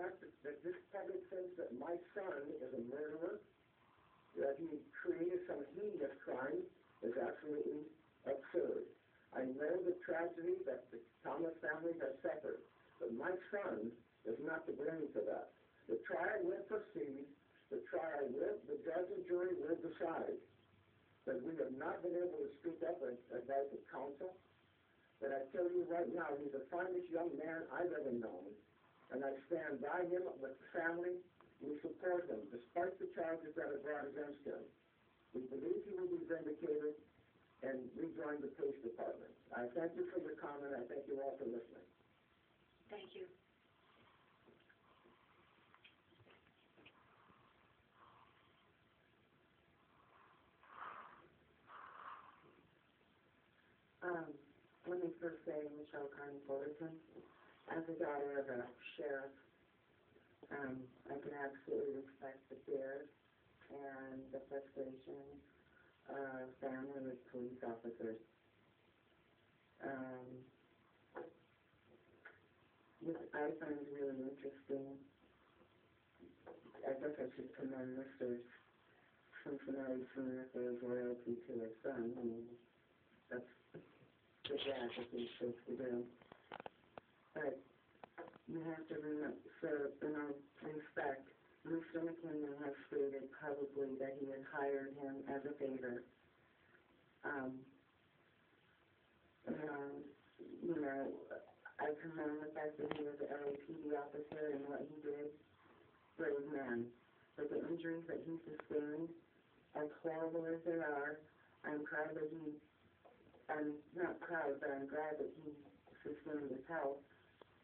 fact that, this public thinks that my son is a murderer, that he created some heinous crime, is absolutely absurd. I know the tragedy that the Thomas family has suffered, but my son is not to blame for that. The trial will proceed, the trial will, the judge and jury will decide. But we have not been able to speak up and advise the counsel. But I tell you right now, he's the finest young man I've ever known. And I stand by him with the family. We support him despite the charges that are brought against him. We believe he will be vindicated and rejoin the police department. I thank you for your comment. I thank you all for listening. Thank you. Um, let me first say, Michelle Carney Fullerton, as a daughter of a sheriff, um, I can absolutely respect the fear and the frustration of family with police officers. Um, what I find really interesting, I guess I should commend Mr. Cicinelli Smith for his loyalty to his son. I mean, that's the dad that he's supposed to do. But you have to remember, so in all respect, Mr. McKinley has stated publicly that he had hired him as a favor. Um, and, you know, I commend the fact that he was an LAPD officer and what he did, brave man. But the injuries that he sustained, as horrible as they are, I'm proud that he I'm not proud, but I'm glad that he sustained his health.